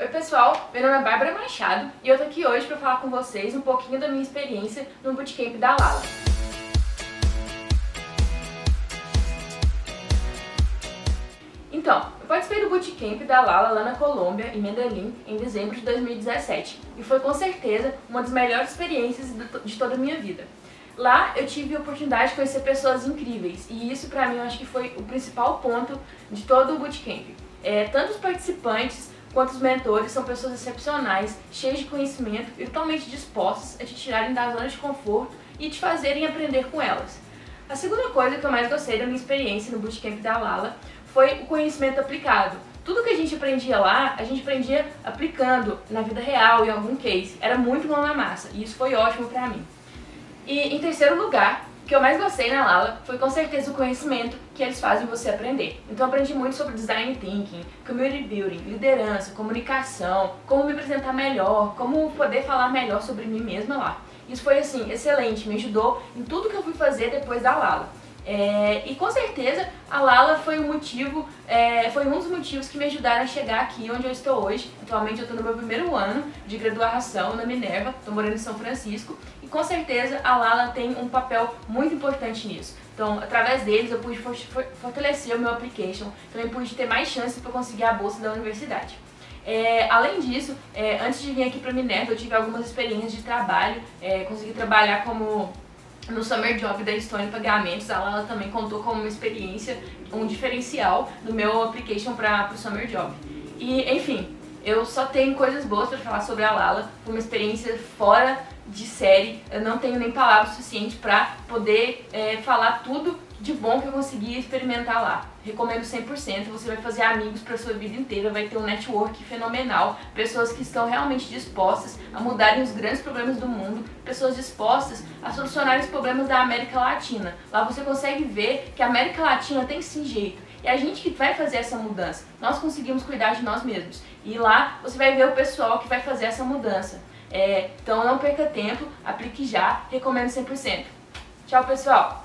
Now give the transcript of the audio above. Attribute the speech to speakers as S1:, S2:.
S1: Oi pessoal, meu nome é Bárbara Machado e eu tô aqui hoje para falar com vocês um pouquinho da minha experiência no Bootcamp da Lala. Então, eu participei do Bootcamp da Lala lá na Colômbia, em Medellín, em dezembro de 2017 e foi com certeza uma das melhores experiências de toda a minha vida. Lá eu tive a oportunidade de conhecer pessoas incríveis e isso pra mim eu acho que foi o principal ponto de todo o Bootcamp. É, tanto os participantes quanto os mentores são pessoas excepcionais, cheias de conhecimento e totalmente dispostas a te tirarem da zona de conforto e te fazerem aprender com elas. A segunda coisa que eu mais gostei da minha experiência no Bootcamp da Lala foi o conhecimento aplicado. Tudo que a gente aprendia lá, a gente aprendia aplicando na vida real, em algum case. Era muito mão na massa e isso foi ótimo pra mim. E em terceiro lugar, que eu mais gostei na Lala foi com certeza o conhecimento que eles fazem você aprender. Então aprendi muito sobre design thinking, community building, liderança, comunicação, como me apresentar melhor, como poder falar melhor sobre mim mesma lá. Isso foi assim, excelente, me ajudou em tudo que eu fui fazer depois da Lala. É, e com certeza a Lala foi o motivo, é, foi um dos motivos que me ajudaram a chegar aqui onde eu estou hoje. Atualmente eu estou no meu primeiro ano de graduação na Minerva, estou morando em São Francisco e com certeza a Lala tem um papel muito importante nisso. Então, através deles eu pude fortalecer o meu application, também pude ter mais chances para conseguir a bolsa da universidade. É, além disso, é, antes de vir aqui para Minerva, eu tive algumas experiências de trabalho, é, consegui trabalhar como no Summer Job da Stone Pagamentos, ela também contou como uma experiência, um diferencial do meu application para o Summer Job. E, enfim, eu só tenho coisas boas para falar sobre a Lala, uma experiência fora de série, eu não tenho nem palavras suficientes para poder é, falar tudo de bom que eu consegui experimentar lá. Recomendo 100%, você vai fazer amigos para sua vida inteira, vai ter um network fenomenal, pessoas que estão realmente dispostas a mudarem os grandes problemas do mundo, pessoas dispostas a solucionar os problemas da América Latina. Lá você consegue ver que a América Latina tem sim jeito. E a gente que vai fazer essa mudança, nós conseguimos cuidar de nós mesmos. E lá você vai ver o pessoal que vai fazer essa mudança. É, então não perca tempo, aplique já, recomendo 100%. Tchau pessoal!